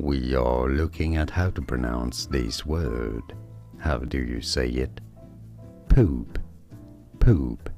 we are looking at how to pronounce this word. How do you say it? Poop. Poop.